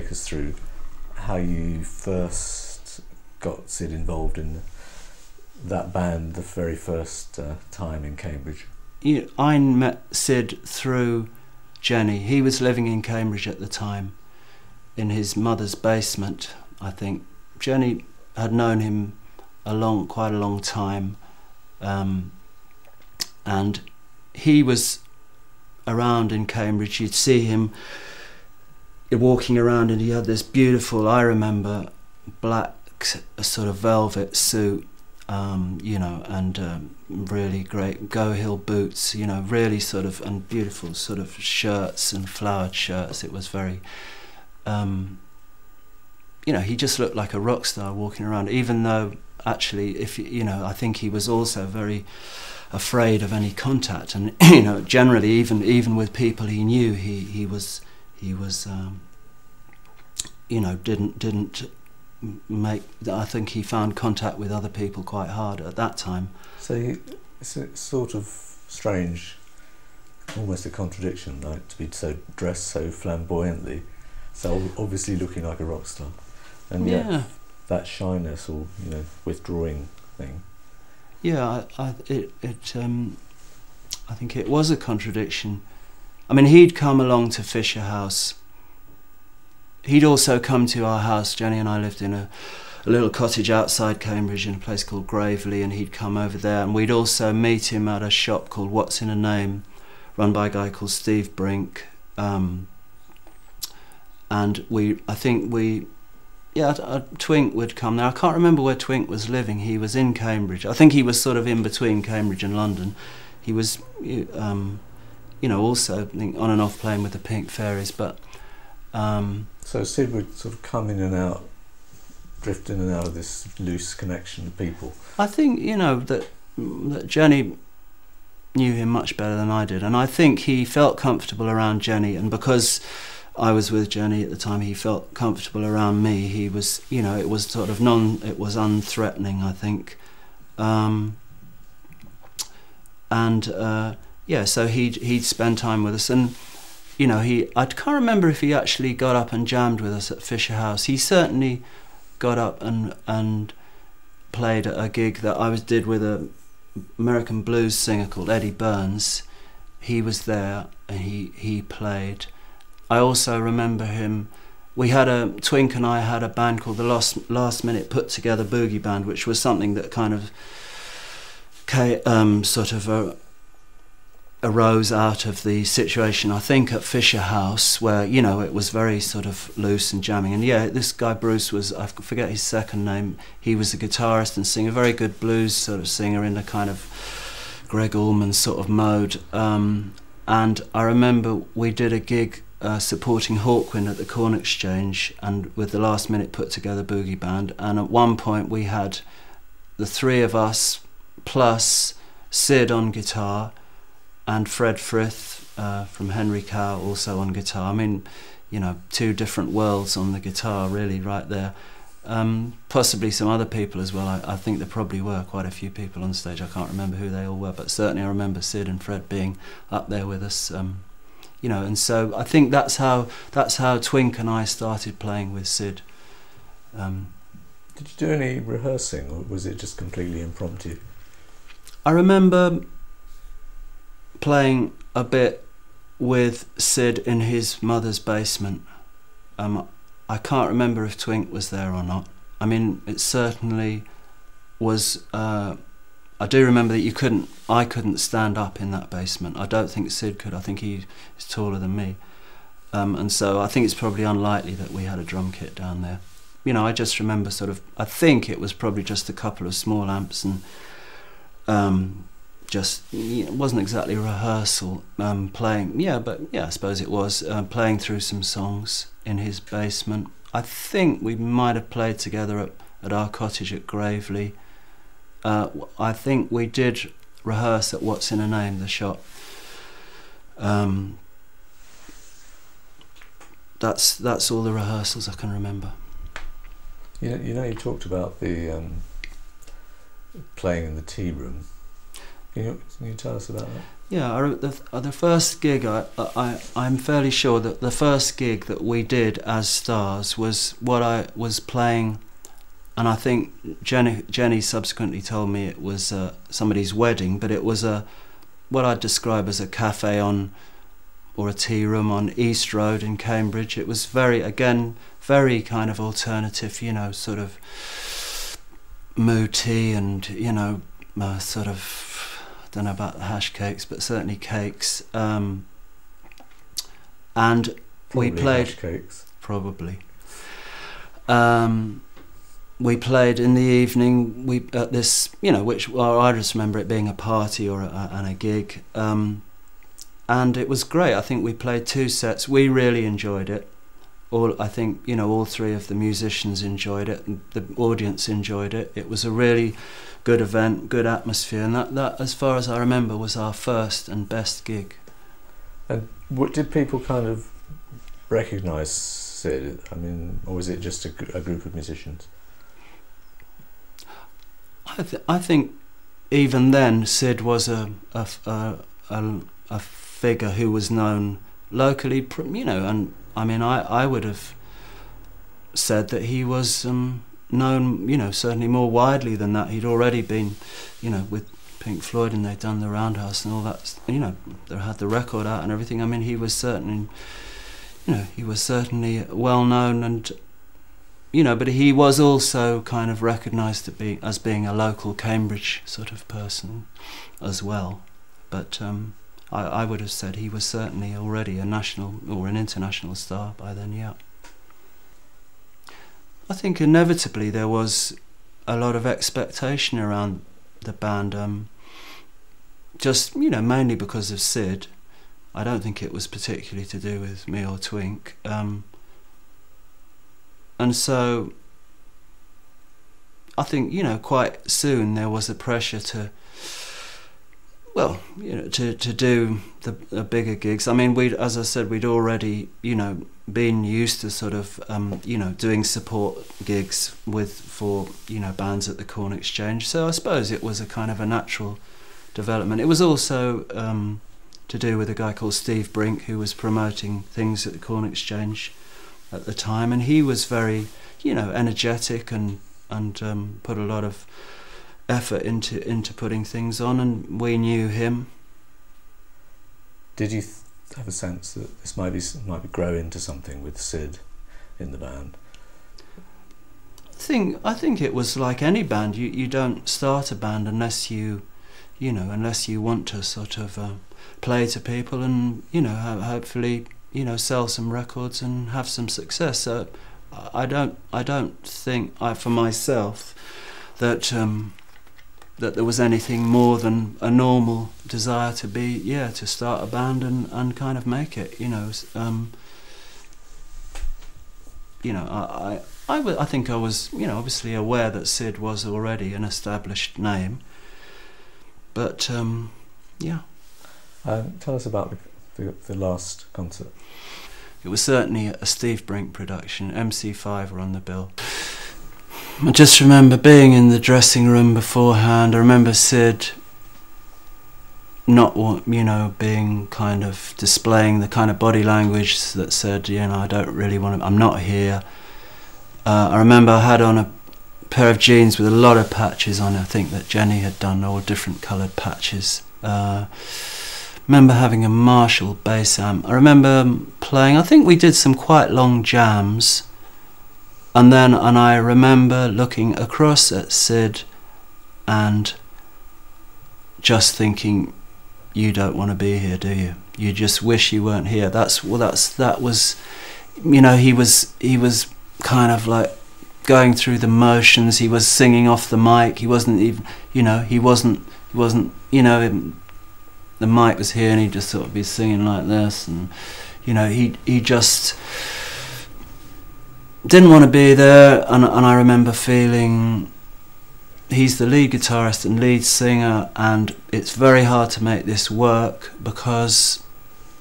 through how you first got Syd involved in that band the very first uh, time in Cambridge? I met Syd through Jenny. He was living in Cambridge at the time, in his mother's basement, I think. Jenny had known him a long, quite a long time, um, and he was around in Cambridge. You'd see him walking around, and he had this beautiful, I remember, black sort of velvet suit, um, you know, and um, really great Gohill boots, you know, really sort of and beautiful sort of shirts and flowered shirts. It was very, um, you know, he just looked like a rock star walking around. Even though actually, if you know, I think he was also very afraid of any contact, and you know, generally, even even with people he knew, he he was he was, um, you know, didn't didn't make. I think he found contact with other people quite hard at that time. So you, it's, it's sort of strange, almost a contradiction, like to be so dressed so flamboyantly, so obviously looking like a rock star, and yet yeah, that shyness or you know withdrawing thing. yeah. I, I it it um, I think it was a contradiction. I mean, he'd come along to Fisher House. He'd also come to our house. Jenny and I lived in a, a little cottage outside Cambridge in a place called Graveley, and he'd come over there. And we'd also meet him at a shop called What's in a Name, run by a guy called Steve Brink. Um, and we, I think we, yeah, uh, Twink would come there. I can't remember where Twink was living. He was in Cambridge. I think he was sort of in between Cambridge and London. He was, um, you know, also on and off playing with the Pink Fairies, but. Um, So Syd would sort of come in and out, drift in and out of this loose connection to people. I think you know that that Jenny knew him much better than I did, and I think he felt comfortable around Jenny, and because I was with Jenny at the time, he felt comfortable around me. He was, you know, it was sort of non, it was unthreatening. I think, um, and uh, yeah, so he'd he'd spend time with us, and you know, he I can't remember if he actually got up and jammed with us at Fisher House. He certainly got up and and played a gig that I was did with a American blues singer called Eddie Burns. He was there and he he played. I also remember him. We had a Twink and I had a band called the Last Last Minute Put Together Boogie Band, which was something that kind of um, sort of uh, arose out of the situation. I think at Fisher House, where you know it was very sort of loose and jamming. And yeah, this guy Bruce was I forget his second name. He was a guitarist and singer, very good blues sort of singer in a kind of Gregg Allman sort of mode. Um, and I remember we did a gig uh, supporting Hawkwind at the Corn Exchange and with the last minute put together boogie band. And at one point we had the three of us plus Syd on guitar and Fred Frith uh, from Henry Cow also on guitar. I mean, you know, two different worlds on the guitar, really, right there. Um, possibly some other people as well. I, I think there probably were quite a few people on stage. I can't remember who they all were, but certainly I remember Syd and Fred being up there with us. Um, you know, and so I think that's how that's how Twink and I started playing with Syd. Um, Did you do any rehearsing, or was it just completely impromptu? I remember playing a bit with Syd in his mother's basement. Um, I can't remember if Twink was there or not. I mean, it certainly was. Uh, I do remember that you couldn't. I couldn't stand up in that basement. I don't think Syd could. I think he is taller than me, um, and so I think it's probably unlikely that we had a drum kit down there. You know, I just remember sort of. I think it was probably just a couple of small amps and. Um, just it wasn't exactly rehearsal um, playing yeah but yeah I suppose it was uh, playing through some songs in his basement. I think we might have played together at, at our cottage at Graveley. Uh, I think we did rehearse at What's in a Name the shop um, that's that's all the rehearsals I can remember. You know, you know, you talked about the um, playing in the tea room. Can you, can you tell us about that? Yeah, I, the, uh, the first gig, I, I, I'm fairly sure that the first gig that we did as stars was what I was playing, and I think Jenny, Jenny subsequently told me it was uh, somebody's wedding, but it was a what I'd describe as a cafe on or a tea room on East Road in Cambridge. It was very, again, very kind of alternative, you know, sort of tea and, you know, uh, sort of don't know about the hash cakes, but certainly cakes. Um, and Probably we played hash cakes. probably. Um, we played in the evening. We at this, you know, which well, I just remember it being a party or a, and a gig, um, and it was great. I think we played two sets. We really enjoyed it. All I think you know, all three of the musicians enjoyed it. and The audience enjoyed it. It was a really good event, good atmosphere, and that, that, as far as I remember, was our first and best gig. What did people kind of recognise Syd? I mean, or was it just a, a group of musicians? I, th- I think even then Syd was a a a figure who was known locally, you know, and I mean I, I would have said that he was um, known, you know, certainly more widely than that. He'd already been, you know, with Pink Floyd and they'd done the Roundhouse and all that, you know, they had the record out and everything. I mean, he was certainly, you know, he was certainly well known and you know, but he was also kind of recognised be as being a local Cambridge sort of person as well. But um, I, I would have said he was certainly already a national or an international star by then. Yeah. I think inevitably there was a lot of expectation around the band. Um, just you know, mainly because of Syd. I don't think it was particularly to do with me or Twink. Um, and so I think you know quite soon there was a pressure to well you know to to do the, the bigger gigs. I mean we as I said we'd already you know been used to sort of um, you know doing support gigs with for you know bands at the Corn Exchange. So I suppose it was a kind of a natural development. It was also um, to do with a guy called Steve Brink who was promoting things at the Corn Exchange at the time, and he was very, you know, energetic and and um, put a lot of effort into into putting things on, and we knew him. Did you th- have a sense that this might be might be grow into something with Syd in the band? I think I think it was like any band. You you don't start a band unless you, you know, unless you want to sort of uh, play to people and you know ho- hopefully you know sell some records and have some success. So I I don't I don't think I for myself that um, that there was anything more than a normal desire to be yeah to start a band and, and kind of make it. You know. Um, you know, I, I, I, think I was, you know, obviously aware that Syd was already an established name. But, um, yeah, Um, tell us about the, the, the last concert. it was certainly a Steve Brink production. MC5 were on the bill. I just remember being in the dressing room beforehand. I remember Syd not, you know, being kind of displaying the kind of body language that said, you know, I don't really want to, I'm not here. Uh, I remember I had on a pair of jeans with a lot of patches on. I think that Jenny had done all different coloured patches. Uh, remember having a Marshall bass amp. I remember playing. I think we did some quite long jams, and then and I remember looking across at Syd, and just thinking, "You don't want to be here, do you? You just wish you weren't here." That's well. That's that was, you know, he was he was kind of like going through the motions. He was singing off the mic. He wasn't even, you know, he wasn't, he wasn't, you know, the mic was here and he'd just sort of be singing like this, and you know, he he just didn't want to be there. And and I remember feeling. He's the lead guitarist and lead singer, and it's very hard to make this work because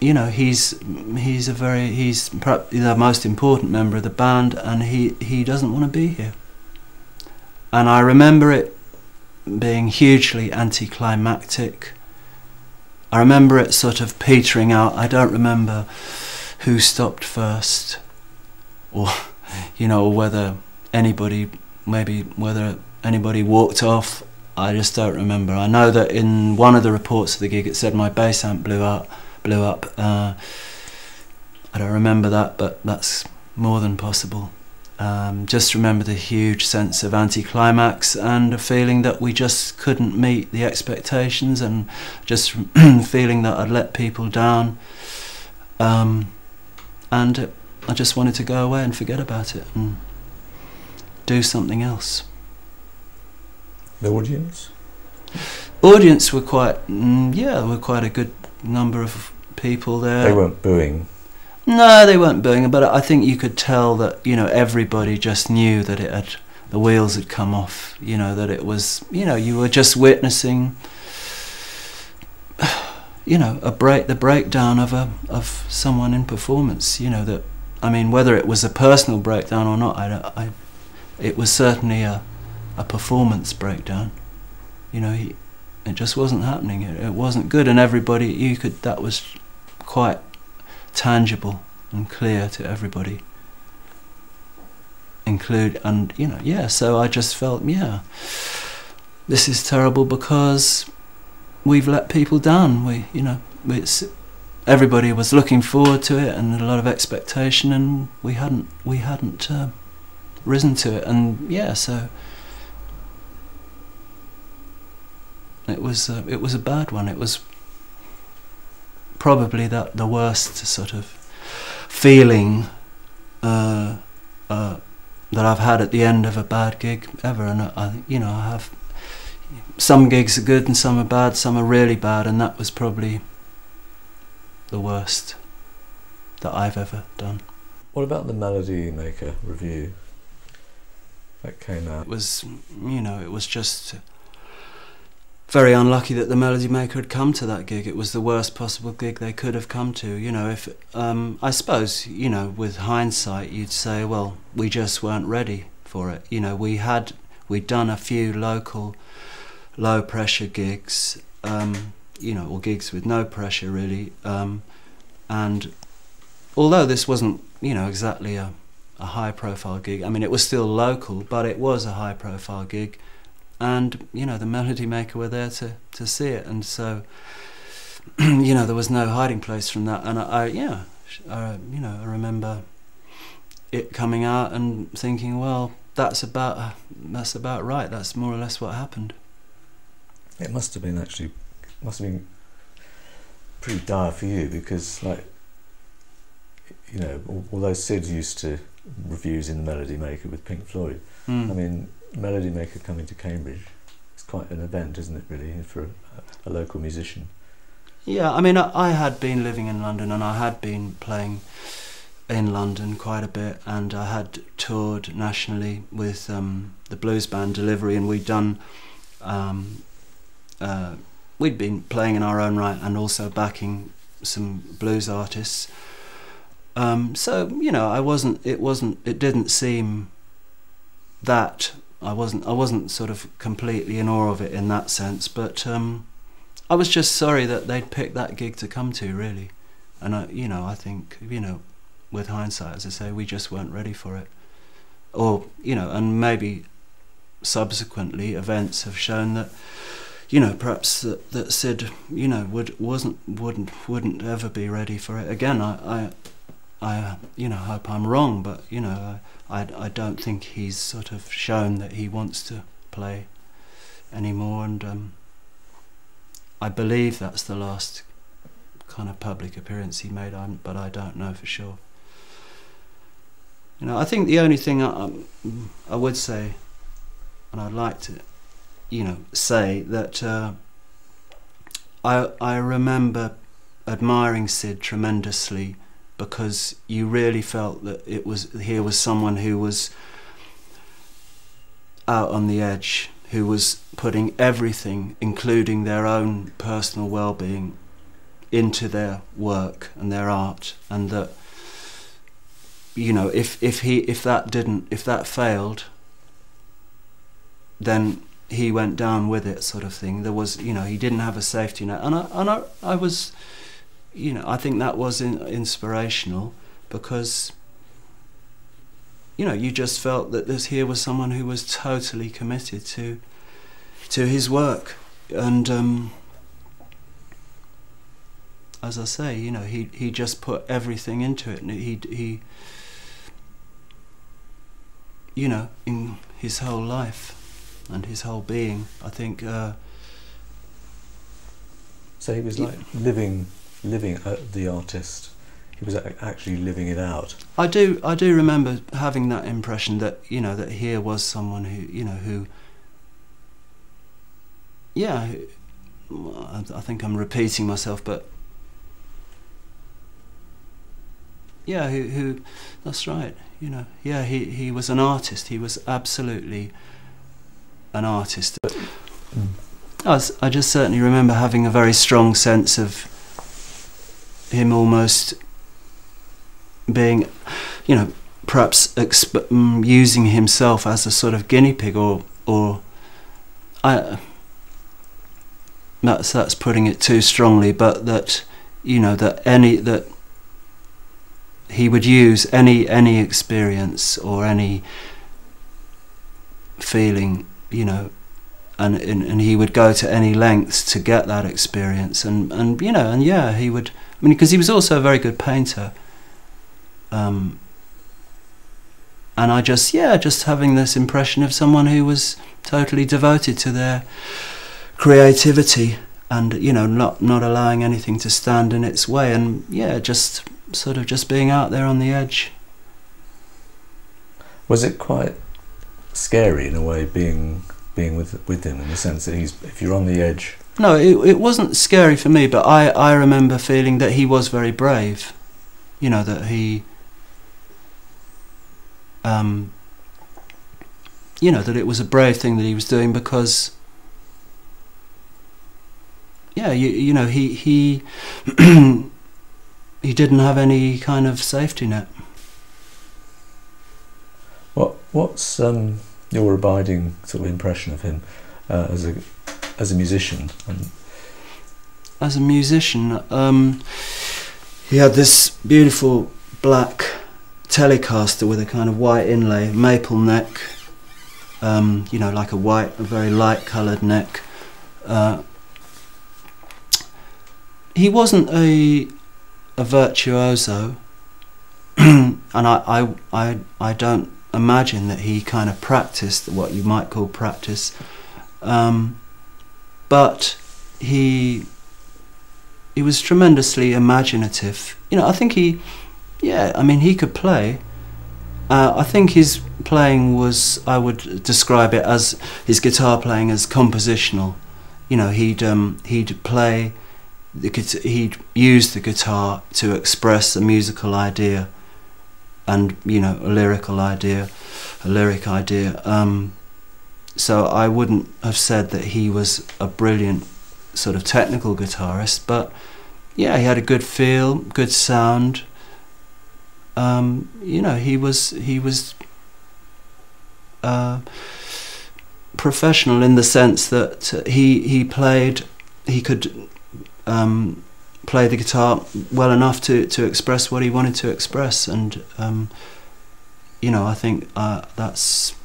you know he's he's a very he's perhaps the most important member of the band and he he doesn't want to be here and i remember it being hugely anticlimactic. I remember it sort of petering out. I don't remember who stopped first, or you know, whether anybody, maybe whether anybody walked off. I just don't remember. I know that in one of the reports of the gig, it said my bass amp blew up. Blew up. Uh, I don't remember that, but that's more than possible. Um, just remember the huge sense of anticlimax and a feeling that we just couldn't meet the expectations, and just feeling that I'd let people down. Um, and I just wanted to go away and forget about it and do something else. The audience? Audience were quite, mm, yeah, were quite a good number of people there. They weren't booing. No, they weren't booing, but I think you could tell that you know everybody just knew that it had the wheels had come off. You know that it was you know you were just witnessing you know a break the breakdown of a of someone in performance. You know that I mean whether it was a personal breakdown or not, I, I it was certainly a a performance breakdown. You know he, it just wasn't happening. It, it wasn't good, and everybody you could that was quite tangible and clear to everybody. Include and you know yeah. So I just felt yeah, this is terrible because we've let people down. We you know it's everybody was looking forward to it and a lot of expectation, and we hadn't we hadn't uh, risen to it. And yeah, so it was uh, it was a bad one. It was probably that the worst sort of feeling uh, uh, that I've had at the end of a bad gig ever. And I, you know, I have some gigs are good and some are bad, some are really bad, and that was probably the worst that I've ever done. What about the Melody Maker review that came out? It was, you know, it was just very unlucky that the Melody Maker had come to that gig. It was the worst possible gig they could have come to. You know, if um, I suppose you know, with hindsight, you'd say, well, we just weren't ready for it. You know, we had we'd done a few local low pressure gigs, um, you know, or gigs with no pressure really, um, and although this wasn't, you know, exactly a a high profile gig. I mean, it was still local, but it was a high profile gig. And you know the melody maker were there to to see it. And so you know there was no hiding place from that. And I, I yeah I, you know I remember it coming out and thinking well that's about that's about right. That's more or less what happened. It must have been actually must have been pretty dire for you because like you know although Syd used to reviews in the Melody Maker with Pink Floyd mm. I mean Melody Maker coming to Cambridge. It's quite an event, isn't it, really, for a, a local musician? Yeah, I mean, I, I, had been living in London and I had been playing in London quite a bit, and I had toured nationally with um, the blues band Delivery, and we'd done. Um, uh, we'd been playing in our own right and also backing some blues artists. Um, so you know, I wasn't. It wasn't. It didn't seem that I wasn't I wasn't sort of completely in awe of it in that sense, but um, I was just sorry that they'd picked that gig to come to, really. And I, you know, I think you know, with hindsight, as I say, we just weren't ready for it, or you know, and maybe subsequently events have shown that you know perhaps that, that Syd you know would wasn't wouldn't wouldn't ever be ready for it again. I I, I you know hope I'm wrong, but you know. I, I, I don't think he's sort of shown that he wants to play anymore, and um, I believe that's the last kind of public appearance he made, but I don't know for sure. You know, I think the only thing I, I would say, and I'd like to, you know, say that uh, I I remember admiring Syd tremendously because you really felt that it was here was someone who was out on the edge, who was putting everything, including their own personal well-being, into their work and their art, and that you know if if he if that didn't if that failed, then he went down with it, sort of thing. There was, you know, he didn't have a safety net, and I and I, I was, you know, I think that was in, inspirational because. You know, you just felt that this here was someone who was totally committed to, to his work, and um, as I say, you know, he he just put everything into it, and he he, you know, in his whole life and his whole being, I think. Uh, so he was like living, living uh, the artist. He was actually living it out. I do, I do remember having that impression that you know that here was someone who you know who. Yeah, I think I'm repeating myself, but yeah, who, who, that's right, you know, yeah, he, he was an artist. He was absolutely an artist. Mm. I, I just certainly remember having a very strong sense of him almost being, you know, perhaps um, using himself as a sort of guinea pig, or or I. That's that's putting it too strongly, but that you know that any that he would use any any experience or any feeling, you know, and, and and he would go to any lengths to get that experience, and and you know, and yeah, he would. I mean, because he was also a very good painter. Um, and I just yeah, just having this impression of someone who was totally devoted to their creativity and you know not not allowing anything to stand in its way and yeah just sort of just being out there on the edge. Was it quite scary in a way being being with with him in the sense that he's if you're on the edge? No, it it wasn't scary for me, but I I remember feeling that he was very brave. You know that he. Um, you know that it was a brave thing that he was doing because yeah you you know he he he didn't have any kind of safety net. What what's um, your abiding sort of impression of him uh, as a as a musician? And as a musician, um, he had this beautiful black Telecaster with a kind of white inlay, maple neck. Um, you know, like a white, a very light coloured neck. Uh, he wasn't a a virtuoso, and I, I, I, I don't imagine that he kind of practiced what you might call practice, um, but he he was tremendously imaginative. You know, I think he, yeah, I mean, he could play. Uh, I think his playing was, I would describe it as his guitar playing as compositional. You know, he'd um, he'd play the he used the guitar to express a musical idea and you know a lyrical idea a lyric idea. Um, so I wouldn't have said that he was a brilliant sort of technical guitarist but yeah he had a good feel good sound. Um, you know he was he was uh, professional in the sense that he he played he could um, play the guitar well enough to, to express what he wanted to express. And, um, you know, I think uh, that's.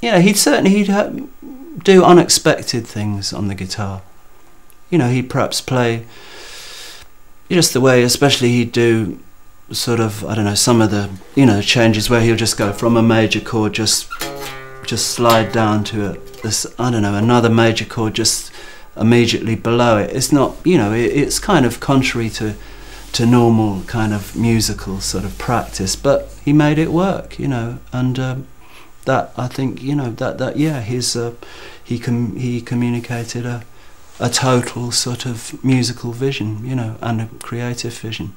Yeah, he'd certainly he'd do unexpected things on the guitar. You know, he'd perhaps play just the way, especially he'd do sort of I don't know some of the you know changes where he'll just go from a major chord just just slide down to a this I don't know another major chord just immediately below it. It's not, you know, it, it's kind of contrary to to normal kind of musical sort of practice, but he made it work, you know, and um, that I think, you know, that that yeah, his uh, he com- he communicated a a total sort of musical vision, you know, and a creative vision.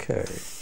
Okay.